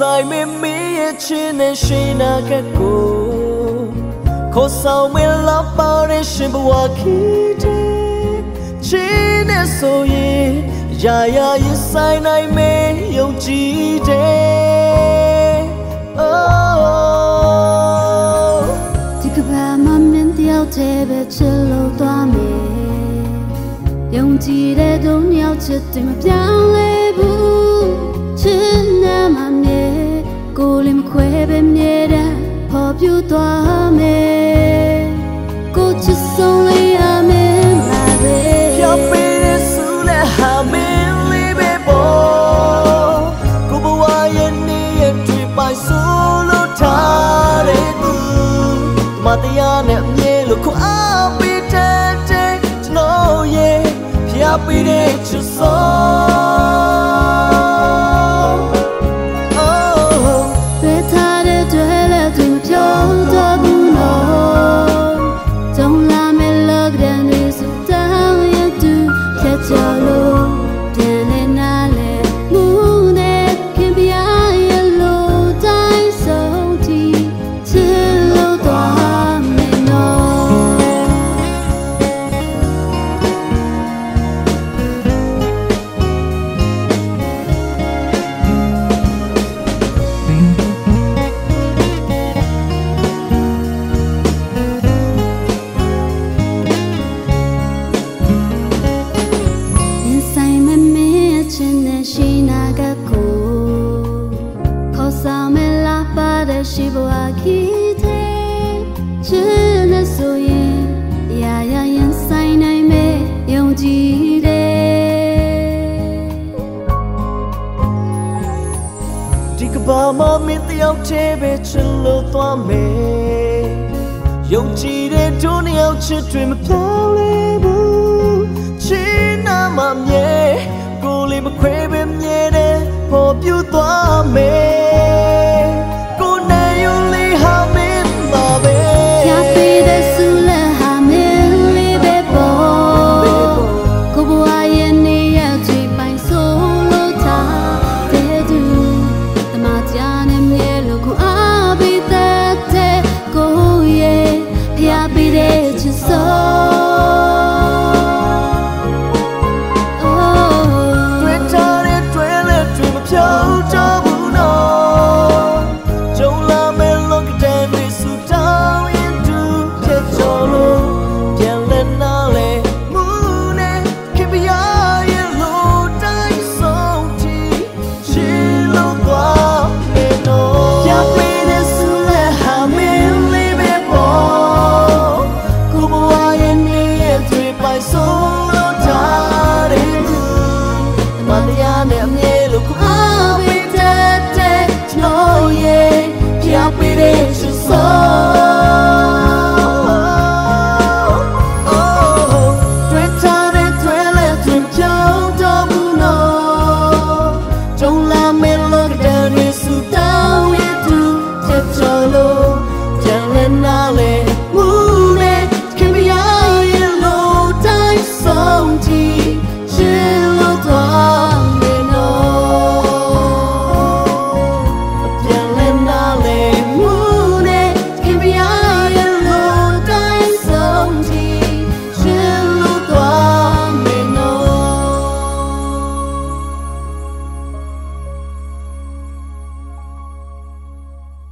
နိုင်မင်းမင်းရဲ့ချင်းနဲ့ရှင်နာကကိုခေါ်ဆောင်မလာပါတဲ့ရှင်ဘဝခီးတဲ့ချင်းနဲ့ဆိုရင်ရာရာရင်ဆိုင်နိုင်မင်းယုံကြည်တဲ့ဒီကဘာမမင်းတ ပေါ်ပြသွားမယ်ကိုချစ်ဆုံးလေးအမင်းလာပဲဖြောပေးဆူလဲဟာမင်းလေးပဲပေါ်ကိုဘဝရဲ့နေရဲ့တွေ့ပိုင်ဆိုလို့ထားတဲ့သူမတရားနဲ့အမြဲလို့ခွာပေးတဲ့ကျွန်တော်ရဲ့ဖြောပေးတဲ့ချစ်ဆုံး ဘဝခီးတဲ့ချစ်နဲ့ဆိုရင်ရာရာရင်ဆိုင်နိုင်မဲ့ယုံကြည်တယ်ဒီကဘာမမင်းတယောက်တည်းပဲချစ်လို့သွားမယ်ယုံကြည်တဲ့ဒုနှစ်ယောက်ချစ်တွေမပြောင်းလဲ နာမမြဲ